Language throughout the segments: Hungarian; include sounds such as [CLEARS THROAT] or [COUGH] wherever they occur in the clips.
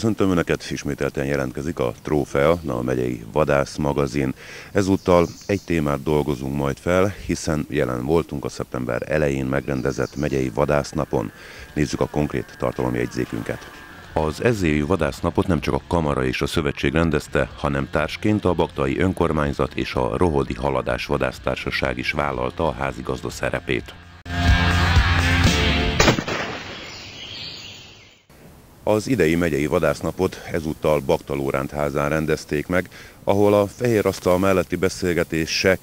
Köszöntöm Önöket, ismételten jelentkezik a Trófea, a megyei vadász magazin. Ezúttal egy témát dolgozunk majd fel, hiszen jelen voltunk a szeptember elején megrendezett megyei vadásznapon. Nézzük a konkrét tartalmi jegyzékünket. Az ezévi vadásznapot nem csak a Kamara és a Szövetség rendezte, hanem társként a Baktai Önkormányzat és a Rohodi Haladás Vadásztársaság is vállalta a házigazda szerepét. Az idei megyei vadásznapot ezúttal Baktalóránt házán rendezték meg, ahol a fehér asztal melletti beszélgetések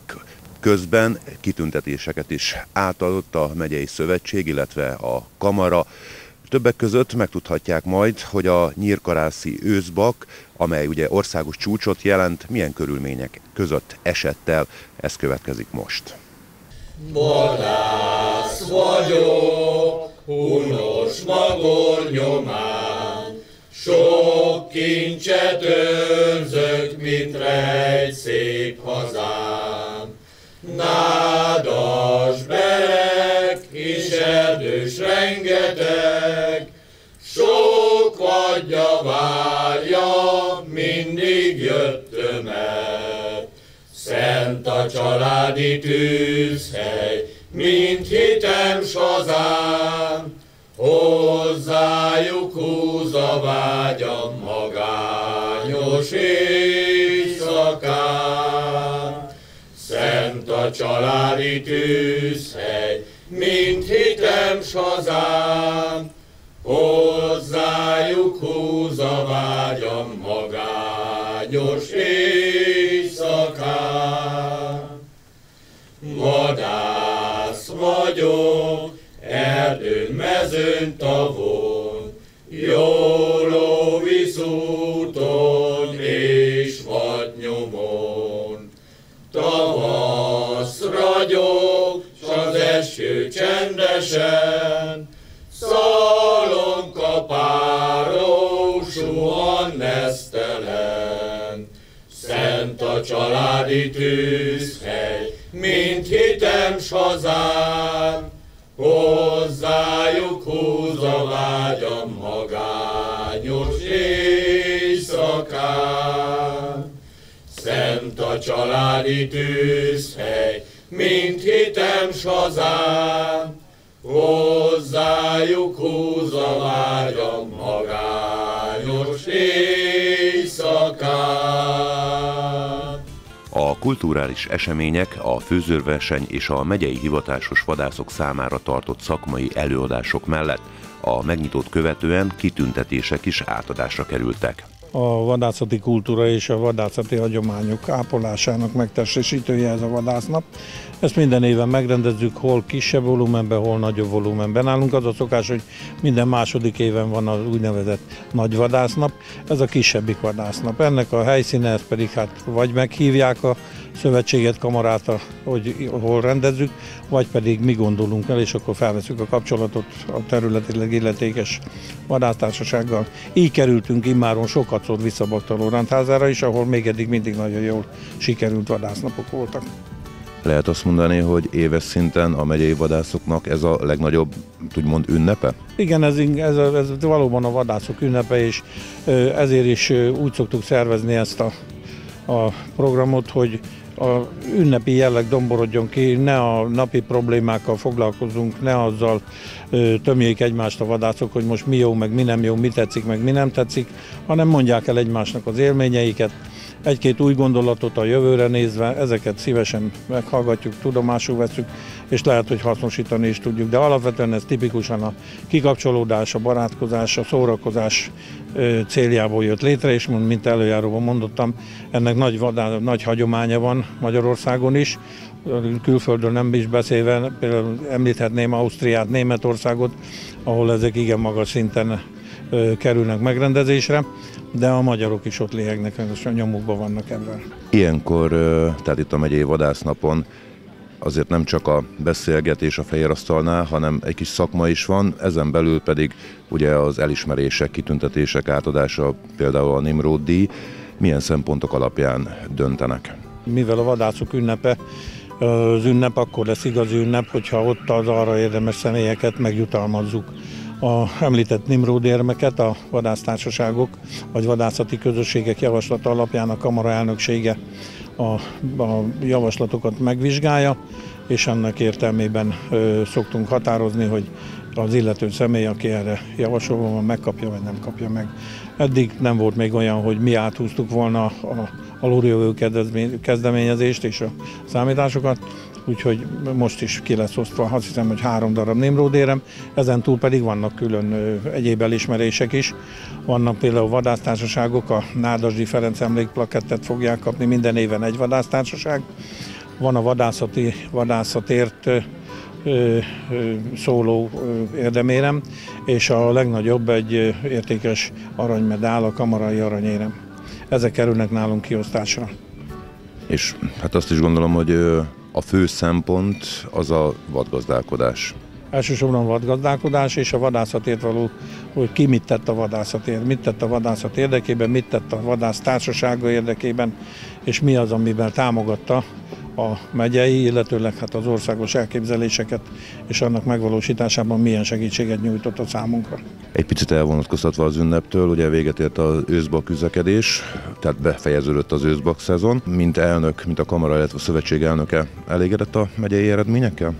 közben kitüntetéseket is átadott a megyei szövetség, illetve a kamara. Többek között megtudhatják majd, hogy a nyírkarászi őszbak, amely ugye országos csúcsot jelent, milyen körülmények között esett el. Ez következik most. Vadász vagyok, unos magor nyomán, sok kincset önzök, mint rejt szép hazám. Nádas berek és erdős rengeteg, sok vadja várja, mindig jöttömet. Szent a családi tűzhely, mint hitem s hazám, hozzájuk húz a vágyam magányos éjszakán. Szent a családi tűzhely, mint hitem s hazám, hozzájuk húz a vágyam magányos éjszakán. Vadász vagyok, erdőn, mezőn, tavon, jóló viszúton és vadnyomon. Tavasz ragyog, s az eső csendesen, szalonka páró, suhan nesztelen. Szent a családi tűzhely, mint hitem s hazám, hozzájuk húz a vágyam magányos éjszakán. Szent a családi tűzhely, mint hitem s hazám, hozzájuk húz a vágyam Kulturális események, a főzőrverseny és a megyei hivatásos vadászok számára tartott szakmai előadások mellett a megnyitót követően kitüntetések is átadásra kerültek. A vadászati kultúra és a vadászati hagyományok ápolásának megtestesítője ez a vadásznap. Ezt minden éven megrendezzük, hol kisebb volumenben, hol nagyobb volumenben. Nálunk az a szokás, hogy minden második éven van az úgynevezett nagy vadásznap, ez a kisebbik vadásznap. Ennek a helyszíne ezt pedig hát vagy meghívják a szövetséget, kamarát, hogy hol rendezzük, vagy pedig mi gondolunk el, és akkor felveszünk a kapcsolatot a területileg illetékes vadásztársasággal. Így kerültünk immáron sokat szólt vissza Baktaló is, ahol még eddig mindig nagyon jól sikerült vadásznapok voltak. Lehet azt mondani, hogy éves szinten a megyei vadászoknak ez a legnagyobb, úgymond ünnepe? Igen, ez, ez, ez valóban a vadászok ünnepe, és ezért is úgy szoktuk szervezni ezt a, a programot, hogy a ünnepi jelleg domborodjon ki, ne a napi problémákkal foglalkozunk, ne azzal ö, tömjék egymást a vadászok, hogy most mi jó, meg mi nem jó, mi tetszik, meg mi nem tetszik, hanem mondják el egymásnak az élményeiket, egy-két új gondolatot a jövőre nézve, ezeket szívesen meghallgatjuk, tudomásul veszük, és lehet, hogy hasznosítani is tudjuk. De alapvetően ez tipikusan a kikapcsolódás, a barátkozás, a szórakozás céljából jött létre, és mint előjáróban mondottam, ennek nagy, vadá, nagy hagyománya van Magyarországon is, külföldről nem is beszélve, például említhetném Ausztriát, Németországot, ahol ezek igen magas szinten kerülnek megrendezésre, de a magyarok is ott léhegnek, és a nyomukban vannak ebben. Ilyenkor, tehát itt a megyei vadásznapon azért nem csak a beszélgetés a fehér asztalnál, hanem egy kis szakma is van, ezen belül pedig ugye az elismerések, kitüntetések átadása, például a Nimrod díj, milyen szempontok alapján döntenek? Mivel a vadászok ünnepe, az ünnep akkor lesz igaz ünnep, hogyha ott az arra érdemes személyeket megjutalmazzuk. A említett Nimród érmeket a vadásztársaságok vagy vadászati közösségek javaslata alapján a kamara elnöksége a, a javaslatokat megvizsgálja, és annak értelmében ö, szoktunk határozni, hogy az illető személy, aki erre javasolva van, megkapja vagy nem kapja meg. Eddig nem volt még olyan, hogy mi áthúztuk volna a aluljövő kezdeményezést és a számításokat, úgyhogy most is ki lesz osztva, azt hiszem, hogy három darab Nimród érem, ezen túl pedig vannak külön egyéb elismerések is. Vannak például vadásztársaságok, a Nádasdi Ferenc emlékplakettet fogják kapni minden éven egy vadásztársaság. Van a vadászati vadászatért szóló érdemérem, és a legnagyobb egy értékes aranymedál, a kamarai aranyérem. Ezek kerülnek nálunk kiosztásra. És hát azt is gondolom, hogy a fő szempont az a vadgazdálkodás. Elsősorban a vadgazdálkodás és a vadászatért való, hogy ki mit tett a vadászatért, mit tett a vadászat érdekében, mit tett a vadász társasága érdekében, és mi az, amiben támogatta a megyei, illetőleg hát az országos elképzeléseket, és annak megvalósításában milyen segítséget nyújtott a számunkra. Egy picit elvonatkoztatva az ünneptől, ugye véget ért az őszbak üzekedés, tehát befejeződött az őszbak szezon. Mint elnök, mint a kamara, illetve a szövetség elnöke elégedett a megyei eredményekkel?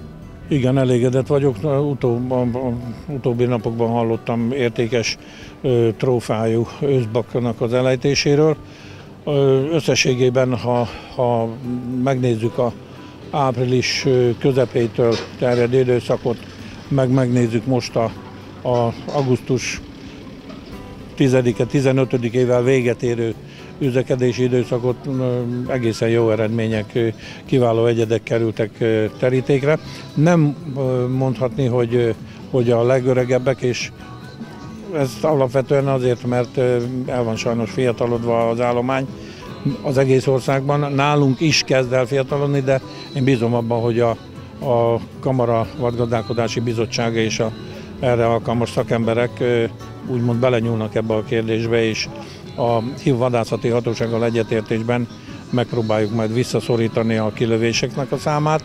Igen, elégedett vagyok. Utóbb, utóbbi napokban hallottam értékes trófájú őszbaknak az elejtéséről. Összességében, ha, ha megnézzük a április közepétől terjedő időszakot, meg megnézzük most a, a augusztus 10-e, 15 ével véget érő üzlekedési időszakot egészen jó eredmények, kiváló egyedek kerültek terítékre. Nem mondhatni, hogy, hogy a legöregebbek és ez alapvetően azért, mert el van sajnos fiatalodva az állomány az egész országban. Nálunk is kezd el fiatalodni, de én bízom abban, hogy a, a Kamara Vadgazdálkodási Bizottsága és a erre alkalmas szakemberek úgymond belenyúlnak ebbe a kérdésbe, és a HIV vadászati hatósággal egyetértésben megpróbáljuk majd visszaszorítani a kilövéseknek a számát.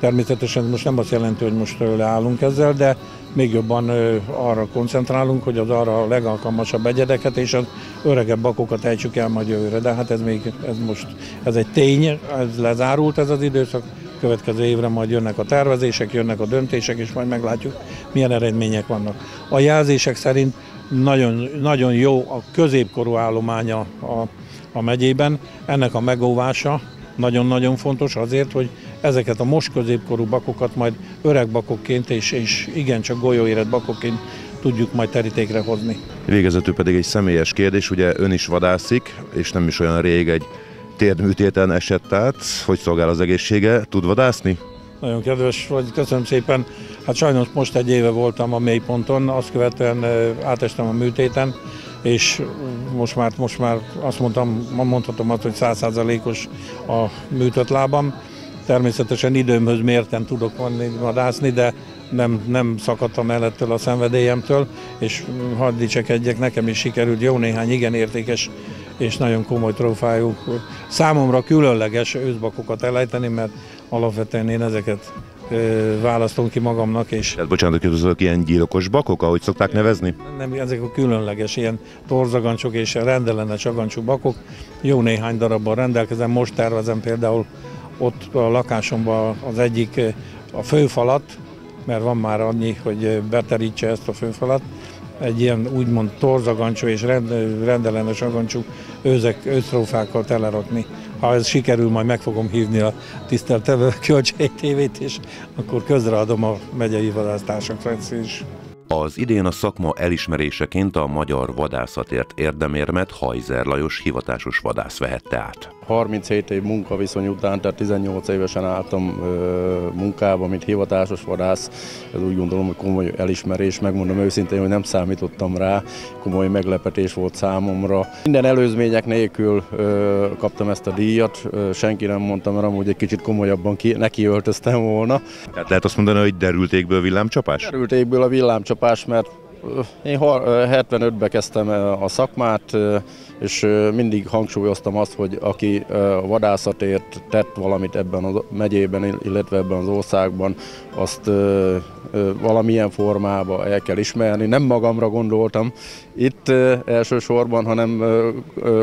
Természetesen most nem azt jelenti, hogy most leállunk ezzel, de még jobban arra koncentrálunk, hogy az arra a legalkalmasabb egyedeket és az öregebb bakokat ejtsük el majd jövőre. De hát ez még, ez most, ez egy tény, ez lezárult ez az időszak, következő évre majd jönnek a tervezések, jönnek a döntések, és majd meglátjuk, milyen eredmények vannak. A jelzések szerint nagyon, nagyon jó a középkorú állománya a, a megyében. Ennek a megóvása nagyon-nagyon fontos azért, hogy ezeket a most középkorú bakokat majd öreg bakokként és, és igencsak golyóéret bakokként tudjuk majd terítékre hozni. Végezetül pedig egy személyes kérdés, ugye ön is vadászik, és nem is olyan rég egy térdműtéten esett át, hogy szolgál az egészsége, tud vadászni? Nagyon kedves vagy, köszönöm szépen. Hát sajnos most egy éve voltam a mélyponton, azt követően átestem a műtéten, és most már, most már azt mondtam, mondhatom azt, hogy százszázalékos a műtött lábam. Természetesen időmhöz mérten tudok vadászni, de nem, nem szakadtam el ettől a szenvedélyemtől, és hadd dicsekedjek, nekem is sikerült jó néhány igen értékes és nagyon komoly trófájú, számomra különleges őszbakokat elejteni, mert alapvetően én ezeket választom ki magamnak. És Tehát bocsánat, hogy azok ilyen gyilkos bakok, ahogy szokták nevezni? Nem, ezek a különleges, ilyen torzagancsok és rendellenes agancsú bakok. Jó néhány darabban rendelkezem, most tervezem például ott a lakásomban az egyik a főfalat, mert van már annyi, hogy beterítse ezt a főfalat, egy ilyen úgymond torzagancsú és rendellenes agancsú őzek, ősztrófákkal telerakni. Ha ez sikerül, majd meg fogom hívni a tisztelt Kölcsei tévét, és akkor közreadom a megyei vadásztársak is. Az idén a szakma elismeréseként a Magyar Vadászatért érdemérmet Hajzer Lajos hivatásos vadász vehette át. 37 év munkaviszony után, tehát 18 évesen álltam munkába, mint hivatásos vadász. Ez úgy gondolom, hogy komoly elismerés, megmondom őszintén, hogy nem számítottam rá, komoly meglepetés volt számomra. Minden előzmények nélkül kaptam ezt a díjat, senki nem mondta, mert amúgy egy kicsit komolyabban ki, nekiöltöztem volna. Tehát lehet azt mondani, hogy derültékből villámcsapás? Derültékből a villámcsapás, mert én 75-ben kezdtem a szakmát, és mindig hangsúlyoztam azt, hogy aki vadászatért tett valamit ebben a megyében, illetve ebben az országban, azt valamilyen formába el kell ismerni. Nem magamra gondoltam itt elsősorban, hanem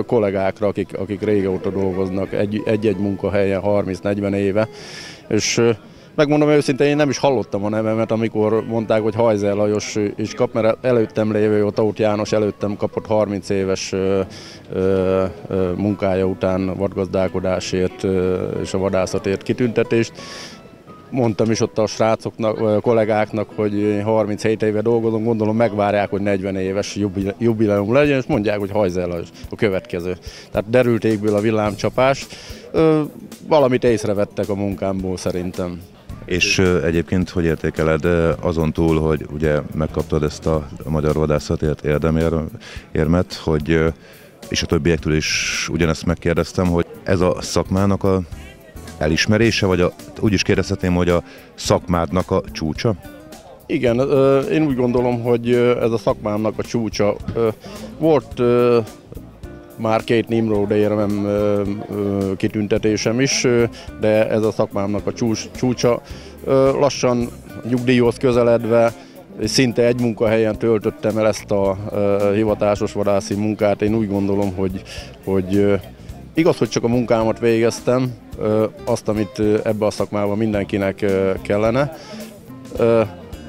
kollégákra, akik, akik régóta dolgoznak egy-egy munkahelyen 30-40 éve, és Megmondom őszintén, én nem is hallottam a nevemet, amikor mondták, hogy Hajzel Lajos is kap, mert előttem lévő, Tóth János előttem kapott 30 éves ö, ö, munkája után vadgazdálkodásért ö, és a vadászatért kitüntetést mondtam is ott a srácoknak, a kollégáknak, hogy 37 éve dolgozom, gondolom megvárják, hogy 40 éves jubileum legyen, és mondják, hogy hajzel a következő. Tehát derült égből a villámcsapás. Valamit észrevettek a munkámból szerintem. És egyébként hogy értékeled azon túl, hogy ugye megkaptad ezt a, magyar vadászatért érdemérmet, hogy és a többiektől is ugyanezt megkérdeztem, hogy ez a szakmának a elismerése, vagy a, úgy is kérdezhetném, hogy a szakmádnak a csúcsa? Igen, én úgy gondolom, hogy ez a szakmámnak a csúcsa. Volt már két Nimrod érmem kitüntetésem is, de ez a szakmámnak a csúcs, csúcsa. Lassan nyugdíjhoz közeledve, szinte egy munkahelyen töltöttem el ezt a hivatásos vadászi munkát. Én úgy gondolom, hogy, hogy igaz, hogy csak a munkámat végeztem, azt, amit ebbe a szakmában mindenkinek kellene.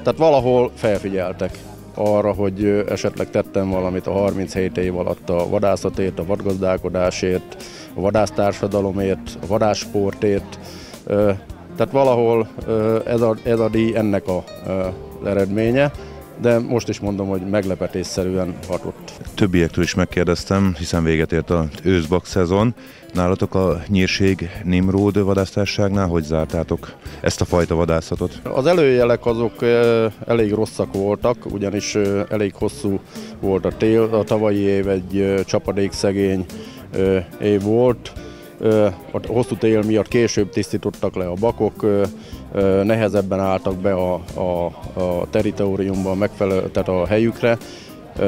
Tehát valahol felfigyeltek arra, hogy esetleg tettem valamit a 37 év alatt a vadászatért, a vadgazdálkodásért, a vadásztársadalomért, a vadásportért. Tehát valahol ez a, ez a díj ennek a eredménye de most is mondom, hogy meglepetésszerűen hatott. Többiektől is megkérdeztem, hiszen véget ért az őszbak szezon. Nálatok a nyírség Nimród vadásztárságnál hogy zártátok ezt a fajta vadászatot? Az előjelek azok elég rosszak voltak, ugyanis elég hosszú volt a tél. A tavalyi év egy csapadékszegény év volt. A hosszú tél miatt később tisztítottak le a bakok, nehezebben álltak be a, a, a teritoriumban megfelelő, tehát a helyükre,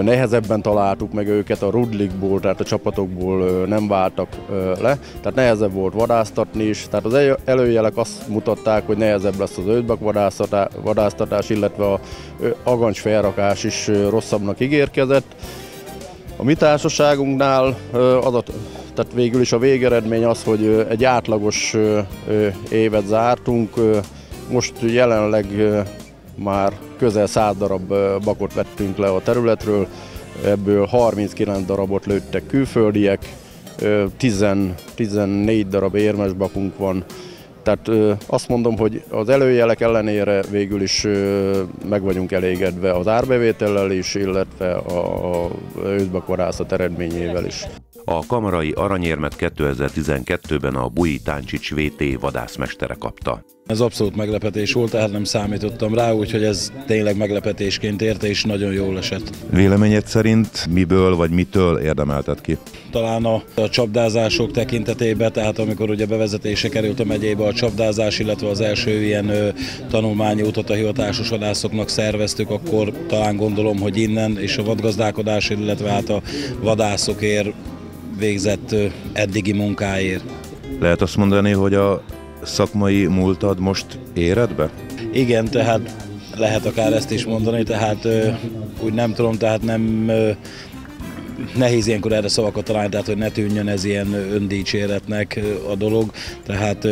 nehezebben találtuk meg őket, a rudlikból, tehát a csapatokból nem váltak le, tehát nehezebb volt vadásztatni is, tehát az előjelek azt mutatták, hogy nehezebb lesz az ötbak vadásztatás, illetve a agancs felrakás is rosszabbnak ígérkezett. A mi társaságunknál az a, tehát végül is a végeredmény az, hogy egy átlagos évet zártunk, most jelenleg már közel 100 darab bakot vettünk le a területről, ebből 39 darabot lőttek külföldiek, 10, 14 darab érmes bakunk van, tehát azt mondom, hogy az előjelek ellenére végül is meg vagyunk elégedve az árbevétellel is, illetve a, a őszbakvarászat eredményével is. A kamarai aranyérmet 2012-ben a Bui Táncsics VT vadászmestere kapta. Ez abszolút meglepetés volt, tehát nem számítottam rá, úgyhogy ez tényleg meglepetésként érte, és nagyon jól esett. Véleményed szerint miből vagy mitől érdemelted ki? Talán a, a csapdázások tekintetében, tehát amikor ugye bevezetése került a megyébe a csapdázás, illetve az első ilyen ö, tanulmányi utat a hivatásos vadászoknak szerveztük, akkor talán gondolom, hogy innen és a vadgazdálkodás, illetve hát a vadászokért végzett eddigi munkáért. Lehet azt mondani, hogy a szakmai múltad most éred be? Igen, tehát lehet akár ezt is mondani, tehát úgy nem tudom, tehát nem nehéz ilyenkor erre szavakat találni, tehát hogy ne tűnjön ez ilyen öndícséretnek a dolog, tehát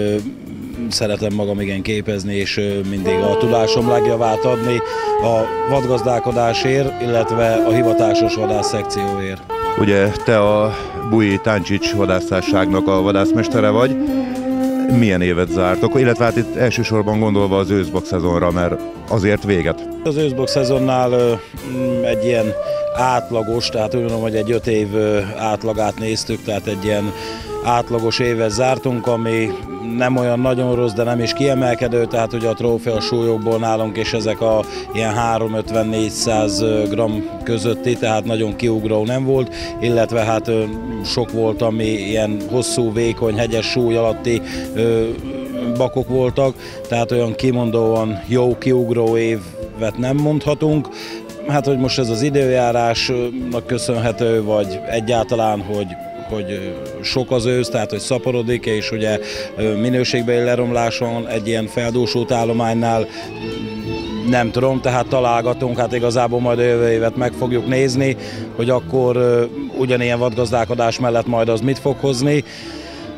szeretem magam igen képezni, és mindig a tudásom legjavát adni a vadgazdálkodásért, illetve a hivatásos vadász szekcióért. Ugye te a Bui Táncsics vadásztárságnak a vadászmestere vagy, milyen évet zártok, illetve hát itt elsősorban gondolva az őszbak szezonra, mert azért véget. Az őszbak szezonnál mm, egy ilyen átlagos, tehát úgy mondom, hogy egy öt év átlagát néztük, tehát egy ilyen átlagos évet zártunk, ami nem olyan nagyon rossz, de nem is kiemelkedő, tehát ugye a trófea súlyokból nálunk és ezek a ilyen 350-400 g közötti, tehát nagyon kiugró nem volt, illetve hát sok volt, ami ilyen hosszú, vékony, hegyes súly alatti bakok voltak, tehát olyan kimondóan jó kiugró évet nem mondhatunk. Hát, hogy most ez az időjárásnak köszönhető, vagy egyáltalán, hogy hogy sok az ősz, tehát hogy szaporodik, és ugye minőségbeli leromlás van egy ilyen feldúsult állománynál, nem tudom, tehát találgatunk, hát igazából majd a jövő évet meg fogjuk nézni, hogy akkor ugyanilyen vadgazdálkodás mellett majd az mit fog hozni.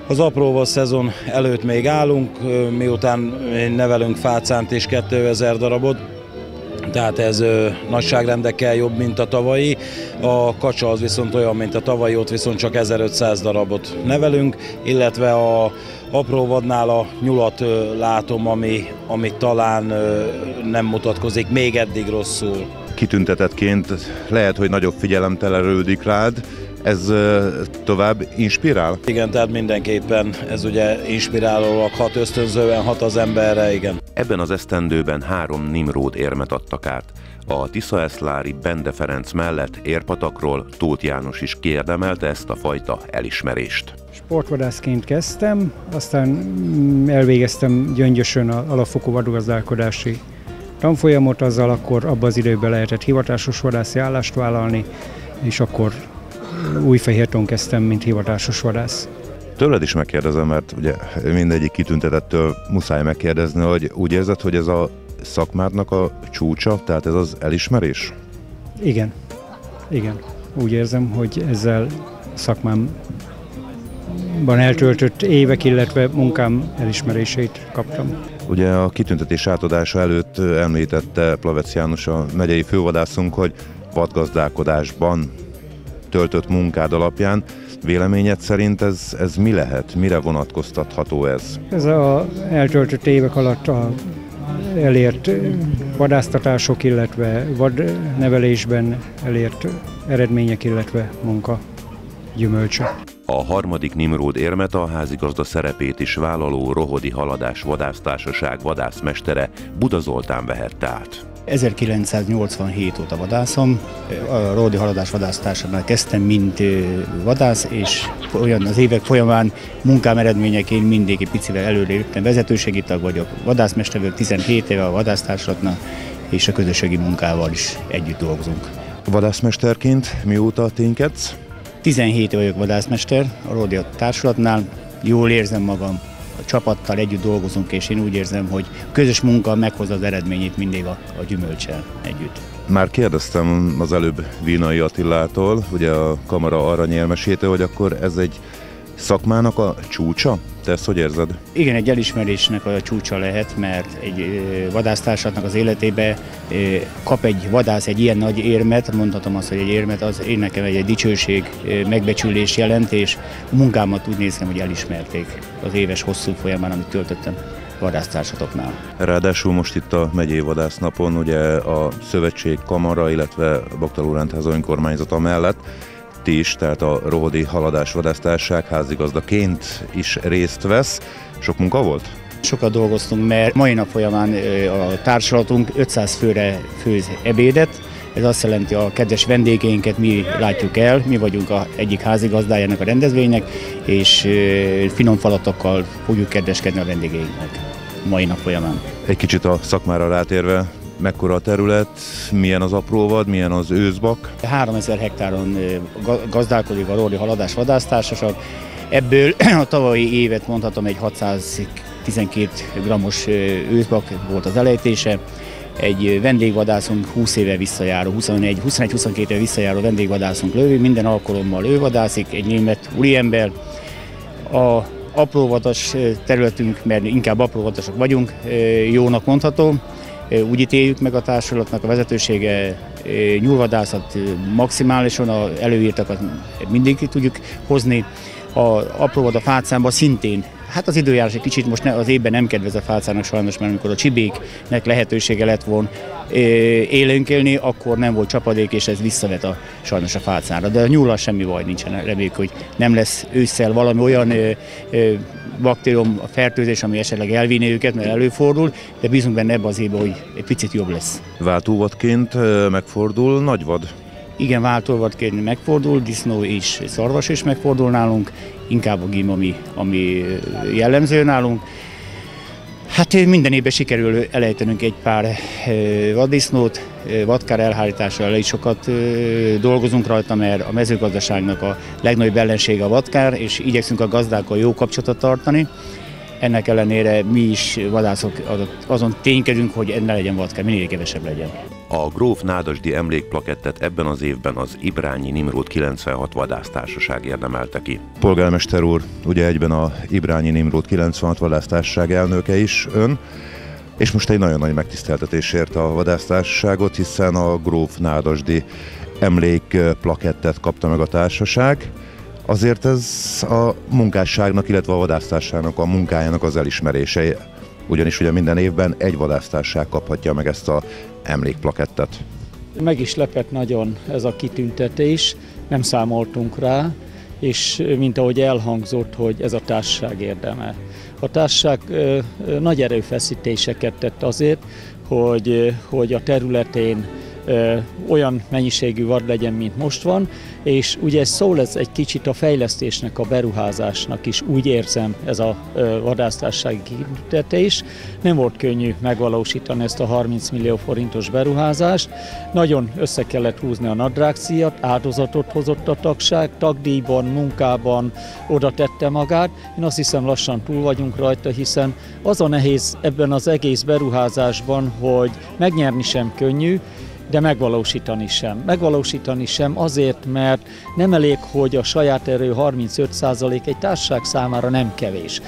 Az apróval szezon előtt még állunk, miután nevelünk fácánt és 2000 darabot, tehát ez ö, nagyságrendekkel jobb, mint a tavalyi. A kacsa az viszont olyan, mint a tavalyi, ott viszont csak 1500 darabot nevelünk, illetve a apró vadnál a nyulat ö, látom, ami, ami talán ö, nem mutatkozik még eddig rosszul. Kitüntetetként lehet, hogy nagyobb figyelem telerődik rád, ez tovább inspirál? Igen, tehát mindenképpen ez ugye inspirálóak hat ösztönzően, hat az emberre, igen. Ebben az esztendőben három Nimród érmet adtak át. A Tiszaeszlári Bende Ferenc mellett Érpatakról Tóth János is kiérdemelte ezt a fajta elismerést. Sportvadászként kezdtem, aztán mm, elvégeztem gyöngyösön a alapfokú vadgazdálkodási tanfolyamot, azzal akkor abban az időben lehetett hivatásos vadászi állást vállalni, és akkor Újfehérton kezdtem, mint hivatásos vadász. Tőled is megkérdezem, mert ugye mindegyik kitüntetettől muszáj megkérdezni, hogy úgy érzed, hogy ez a szakmádnak a csúcsa, tehát ez az elismerés? Igen, igen. Úgy érzem, hogy ezzel szakmámban eltöltött évek, illetve munkám elismeréseit kaptam. Ugye a kitüntetés átadása előtt említette Plavec János, a megyei fővadászunk, hogy vadgazdálkodásban töltött munkád alapján. Véleményed szerint ez, ez mi lehet? Mire vonatkoztatható ez? Ez a eltöltött évek alatt a elért vadásztatások, illetve vadnevelésben elért eredmények, illetve munka gyümölcse. A harmadik Nimród érmet a házigazda szerepét is vállaló Rohodi Haladás Vadásztársaság vadászmestere Buda Zoltán vehette át. 1987 óta vadászom, a Ródi Haladás Vadásztársadnál kezdtem, mint vadász, és olyan az évek folyamán munkám eredményeként mindig egy picivel előre léptem. Vezetőségi tag vagyok, vadászmester vagyok 17 éve a vadásztársadnál, és a közösségi munkával is együtt dolgozunk. Vadászmesterként mióta ténykedsz? 17 éve vagyok vadászmester a Ródi Társulatnál, jól érzem magam, a csapattal együtt dolgozunk, és én úgy érzem, hogy közös munka meghozza az eredményét mindig a, a gyümölcsel együtt. Már kérdeztem az előbb Vínai Attilától, ugye a kamera aranyélmesétől, hogy akkor ez egy szakmának a csúcsa? Te ezt hogy érzed? Igen, egy elismerésnek a csúcsa lehet, mert egy vadásztársatnak az életébe kap egy vadász egy ilyen nagy érmet, mondhatom azt, hogy egy érmet, az én nekem egy, egy dicsőség, megbecsülés jelent, és a munkámat úgy nézem, hogy elismerték az éves hosszú folyamán, amit töltöttem vadásztársatoknál. Ráadásul most itt a megyei vadásznapon ugye a szövetség kamara, illetve Baktalórendház önkormányzata mellett ti is, tehát a Rohodi Haladás Vadásztárság házigazdaként is részt vesz. Sok munka volt? Sokat dolgoztunk, mert mai nap folyamán a társulatunk 500 főre főz ebédet, ez azt jelenti, a kedves vendégeinket mi látjuk el, mi vagyunk a egyik házigazdájának a rendezvénynek, és finom falatokkal fogjuk kedveskedni a vendégeinknek mai nap folyamán. Egy kicsit a szakmára rátérve, mekkora a terület, milyen az apróvad, milyen az őszbak? 3000 hektáron gazdálkodik a Ródi Haladás Vadásztársaság. Ebből [CLEARS THROAT] a tavalyi évet mondhatom egy 612 grammos őszbak volt az elejtése. Egy vendégvadászunk 20 éve visszajáró, 21-22 éve visszajáró vendégvadászunk lővi, minden alkalommal ő vadászik, egy német úriember. A apróvadas területünk, mert inkább apróvadasok vagyunk, jónak mondható úgy ítéljük meg a társulatnak a vezetősége, nyúlvadászat maximálisan, a előírtakat mindig tudjuk hozni. A apróvad a fátszámba szintén Hát az időjárás egy kicsit most ne, az évben nem kedvez a fálcának sajnos, mert amikor a csibéknek lehetősége lett volna élőnkélni, akkor nem volt csapadék, és ez visszavet a, sajnos a fálcára. De a nyúlal semmi baj nincsen, reméljük, hogy nem lesz ősszel valami olyan ö, ö, baktérium, a fertőzés, ami esetleg elvinné őket, mert előfordul, de bízunk benne ebbe az évben, hogy egy picit jobb lesz. Váltóvadként megfordul nagyvad. Igen, váltóvadként megfordul, disznó és szarvas is megfordul nálunk, inkább a gim, ami, ami jellemző nálunk. Hát minden évben sikerül elejtenünk egy pár vaddisznót, vadkár elhárítással elég sokat dolgozunk rajta, mert a mezőgazdaságnak a legnagyobb ellensége a vadkár, és igyekszünk a gazdákkal jó kapcsolatot tartani. Ennek ellenére mi is vadászok azon ténykedünk, hogy ne legyen vadkár, minél kevesebb legyen. A Gróf Nádasdi emlékplakettet ebben az évben az Ibrányi Nimród 96 vadásztársaság érdemelte ki. Polgármester úr, ugye egyben a Ibrányi Nimród 96 vadásztársaság elnöke is ön, és most egy nagyon nagy megtiszteltetés érte a vadásztársaságot, hiszen a Gróf Nádasdi emlékplakettet kapta meg a társaság. Azért ez a munkásságnak, illetve a vadásztárságnak a munkájának az elismerése, ugyanis ugye minden évben egy vadásztárság kaphatja meg ezt a emlékplakettet. Meg is lepett nagyon ez a kitüntetés, nem számoltunk rá, és mint ahogy elhangzott, hogy ez a társaság érdeme. A társaság nagy erőfeszítéseket tett azért, hogy, hogy a területén olyan mennyiségű vad legyen, mint most van, és ugye szól ez egy kicsit a fejlesztésnek, a beruházásnak is, úgy érzem ez a vadásztársági kitüntetés. Nem volt könnyű megvalósítani ezt a 30 millió forintos beruházást, nagyon össze kellett húzni a nadrágszíjat, áldozatot hozott a tagság, tagdíjban, munkában oda tette magát. Én azt hiszem lassan túl vagyunk rajta, hiszen az a nehéz ebben az egész beruházásban, hogy megnyerni sem könnyű, de megvalósítani sem. Megvalósítani sem azért, mert nem elég, hogy a saját erő 35% egy társaság számára nem kevés.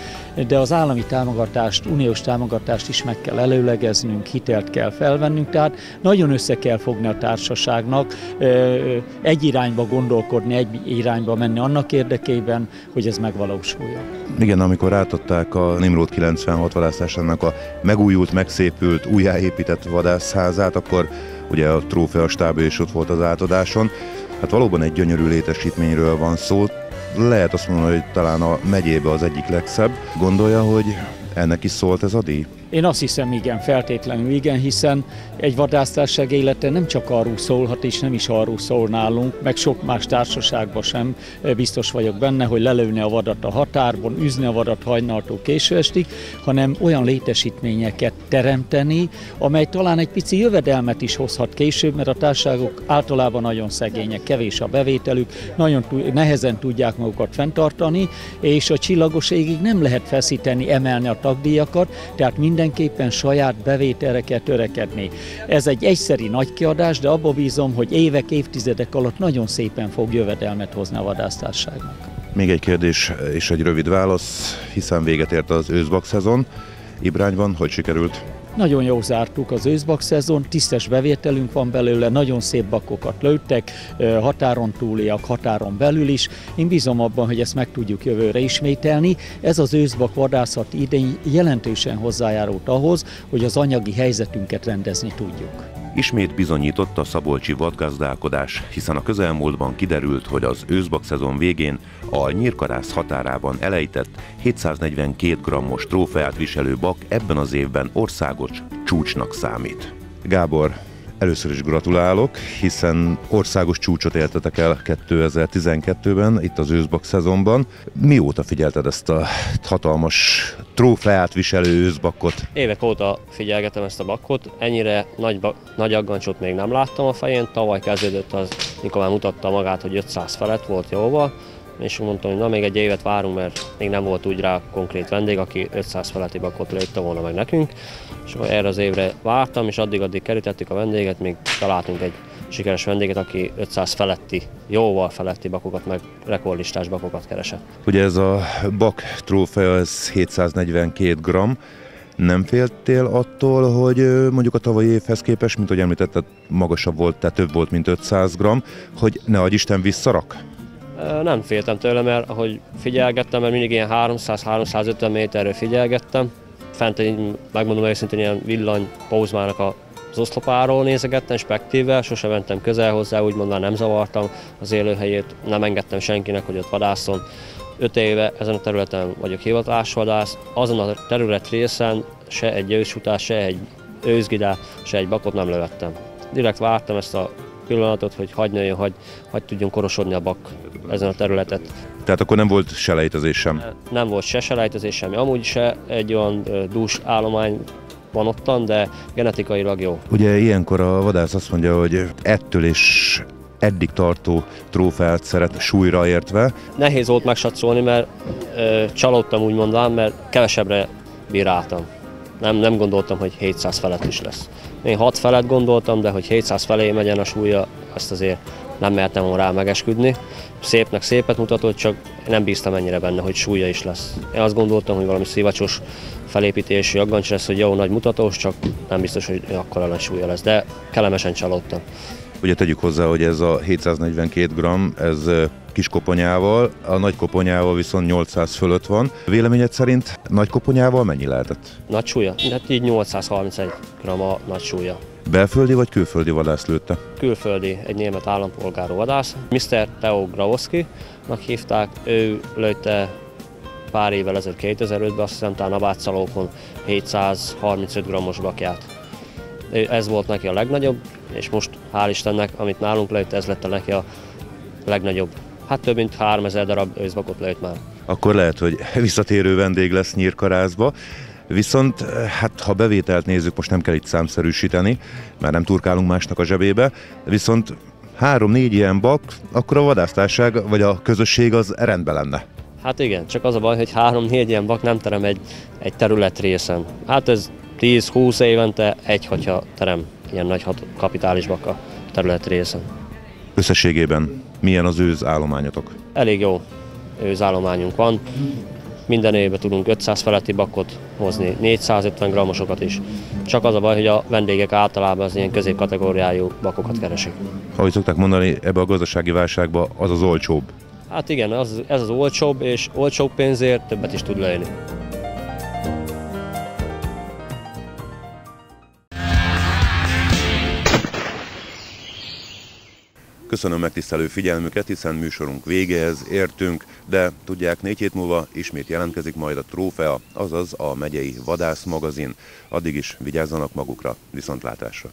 De az állami támogatást, uniós támogatást is meg kell előlegeznünk, hitelt kell felvennünk, tehát nagyon össze kell fogni a társaságnak, egy irányba gondolkodni, egy irányba menni annak érdekében, hogy ez megvalósuljon. Igen, amikor átadták a Nimrod 96 vadászásának a megújult, megszépült, újjáépített vadászházát, akkor ugye a trófea stáb is ott volt az átadáson. Hát valóban egy gyönyörű létesítményről van szó. Lehet azt mondani, hogy talán a megyébe az egyik legszebb. Gondolja, hogy ennek is szólt ez a díj? Én azt hiszem, igen, feltétlenül igen, hiszen egy vadásztárság élete nem csak arról szólhat, és nem is arról szól nálunk, meg sok más társaságban sem biztos vagyok benne, hogy lelőni a vadat a határban, üzni a vadat hajnaltól késő estig, hanem olyan létesítményeket teremteni, amely talán egy pici jövedelmet is hozhat később, mert a társaságok általában nagyon szegények, kevés a bevételük, nagyon nehezen tudják magukat fenntartani, és a csillagos égig nem lehet feszíteni, emelni a tagdíjakat, tehát minden mindenképpen saját bevételre kell törekedni. Ez egy egyszeri nagy kiadás, de abba bízom, hogy évek, évtizedek alatt nagyon szépen fog jövedelmet hozni a vadásztárságnak. Még egy kérdés és egy rövid válasz, hiszen véget ért az őszbak szezon. Ibrányban hogy sikerült? Nagyon jó zártuk az őszbak szezon, tisztes bevételünk van belőle, nagyon szép bakokat lőttek, határon túliak, határon belül is. Én bízom abban, hogy ezt meg tudjuk jövőre ismételni. Ez az őszbak vadászat idén jelentősen hozzájárult ahhoz, hogy az anyagi helyzetünket rendezni tudjuk. Ismét bizonyított a szabolcsi vadgazdálkodás, hiszen a közelmúltban kiderült, hogy az őszbak szezon végén a nyírkarász határában elejtett 742 grammos trófeát viselő bak ebben az évben országos csúcsnak számít. Gábor, Először is gratulálok, hiszen országos csúcsot éltetek el 2012-ben, itt az őszbak szezonban. Mióta figyelted ezt a hatalmas trófeát viselő őszbakot? Évek óta figyelgetem ezt a bakkot, ennyire nagy, nagy aggancsot még nem láttam a fején, tavaly kezdődött az, mikor már mutatta magát, hogy 500 felett volt jóval, és mondtam, hogy na még egy évet várunk, mert még nem volt úgy rá konkrét vendég, aki 500 feletti bakot lőtte volna meg nekünk. És erre az évre vártam, és addig-addig kerítettük a vendéget, még találtunk egy sikeres vendéget, aki 500 feletti, jóval feletti bakokat, meg rekordlistás bakokat keresett. Ugye ez a bak trófea, ez 742 gram, nem féltél attól, hogy mondjuk a tavalyi évhez képest, mint hogy említetted, magasabb volt, tehát több volt, mint 500 gram, hogy ne adj Isten visszarak? Nem féltem tőle, mert ahogy figyelgettem, mert mindig ilyen 300-350 méterről figyelgettem, fent megmondom őszintén, ilyen villany pauzmának az oszlopáról nézegettem, spektívvel, sose mentem közel hozzá, úgymond már nem zavartam az élőhelyét, nem engedtem senkinek, hogy ott vadászon. Öt éve ezen a területen vagyok hivatásvadász, azon a terület részen se egy ősutás, se egy őzgidá, se egy bakot nem lövettem. Direkt vártam ezt a pillanatot, hogy hagyj jöjjön, hagy, hagy tudjon korosodni a bak ezen a területet. Tehát akkor nem volt selejtezés sem? Nem volt se selejtezés semmi. Amúgy se egy olyan dús állomány van ottan, de genetikailag jó. Ugye ilyenkor a vadász azt mondja, hogy ettől és eddig tartó trófeát szeret súlyra értve. Nehéz volt megsatszolni, mert ö, csalódtam úgy mondván, mert kevesebbre bíráltam. Nem, nem gondoltam, hogy 700 felett is lesz. Én 6 felett gondoltam, de hogy 700 felé megyen a súlya, azt azért nem mertem rá megesküdni. Szépnek szépet mutatott, csak nem bíztam ennyire benne, hogy súlya is lesz. Én azt gondoltam, hogy valami szivacsos felépítési aggancs lesz, hogy jó nagy mutatós, csak nem biztos, hogy akkora nagy súlya lesz, de kellemesen csalódtam. Ugye tegyük hozzá, hogy ez a 742 g, ez kis koponyával, a nagy koponyával viszont 800 fölött van. Véleményed szerint nagy koponyával mennyi lehetett? Nagy súlya? Hát így 831 g a nagy súlya. Belföldi vagy külföldi vadász lőtte? Külföldi, egy német állampolgáró vadász. Mr. Teo Gravoski-nak hívták, ő lőtte pár évvel ezelőtt 2005-ben, azt hiszem talán a Bátszalókon 735 g-os bakját. Ez volt neki a legnagyobb, és most hál' Istennek, amit nálunk lőtt, ez lett neki a legnagyobb. Hát több mint 3000 darab őzbakot lőtt már. Akkor lehet, hogy visszatérő vendég lesz Nyírkarázba. Viszont hát ha bevételt nézzük, most nem kell itt számszerűsíteni, mert nem turkálunk másnak a zsebébe, viszont három-négy ilyen bak, akkor a vadásztárság vagy a közösség az rendben lenne. Hát igen, csak az a baj, hogy három-négy ilyen bak nem terem egy, egy terület részen. Hát ez 10-20 évente egy, hogyha terem ilyen nagy hat, kapitális baka terület részen. Összességében milyen az őz állományotok? Elég jó őzállományunk van. Minden évben tudunk 500 feletti bakot hozni, 450 grammosokat is. Csak az a baj, hogy a vendégek általában az ilyen középkategóriájú bakokat keresik. Ahogy szokták mondani, ebbe a gazdasági válságba az az olcsóbb. Hát igen, az, ez az olcsóbb, és olcsóbb pénzért többet is tud lejni. Köszönöm megtisztelő figyelmüket, hiszen műsorunk végéhez értünk, de tudják, négy hét múlva ismét jelentkezik majd a trófea, azaz a megyei vadász magazin. Addig is vigyázzanak magukra, viszontlátásra!